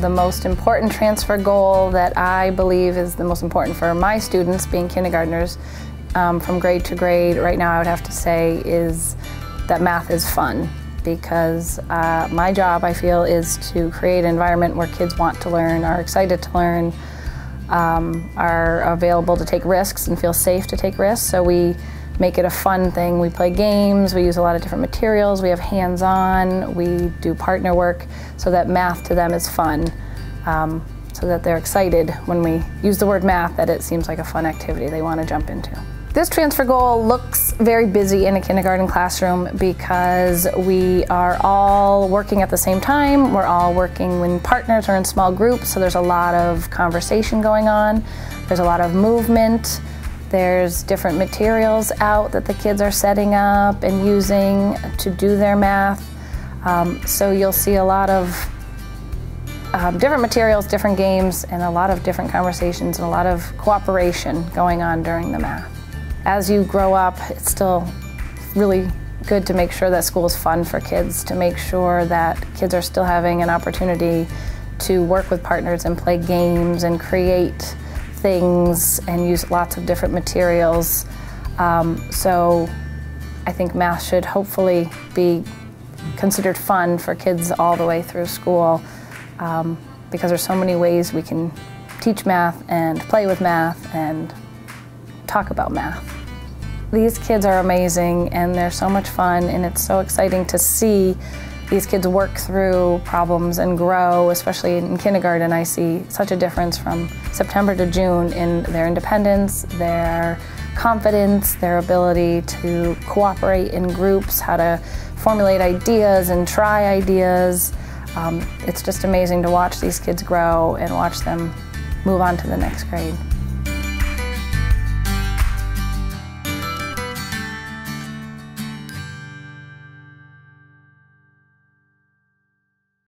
the most important transfer goal that I believe is the most important for my students, being kindergartners, um, from grade to grade, right now I would have to say is that math is fun because uh, my job, I feel, is to create an environment where kids want to learn, are excited to learn, um, are available to take risks and feel safe to take risks. So we make it a fun thing. We play games, we use a lot of different materials, we have hands-on, we do partner work so that math to them is fun. Um, so that they're excited when we use the word math that it seems like a fun activity they want to jump into. This transfer goal looks very busy in a kindergarten classroom because we are all working at the same time. We're all working in partners or in small groups, so there's a lot of conversation going on. There's a lot of movement. There's different materials out that the kids are setting up and using to do their math. Um, so you'll see a lot of um, different materials, different games, and a lot of different conversations and a lot of cooperation going on during the math as you grow up, it's still really good to make sure that school is fun for kids, to make sure that kids are still having an opportunity to work with partners and play games and create things and use lots of different materials. Um, so I think math should hopefully be considered fun for kids all the way through school um, because there's so many ways we can teach math and play with math and talk about math. These kids are amazing and they're so much fun and it's so exciting to see these kids work through problems and grow, especially in kindergarten. I see such a difference from September to June in their independence, their confidence, their ability to cooperate in groups, how to formulate ideas and try ideas. Um, it's just amazing to watch these kids grow and watch them move on to the next grade.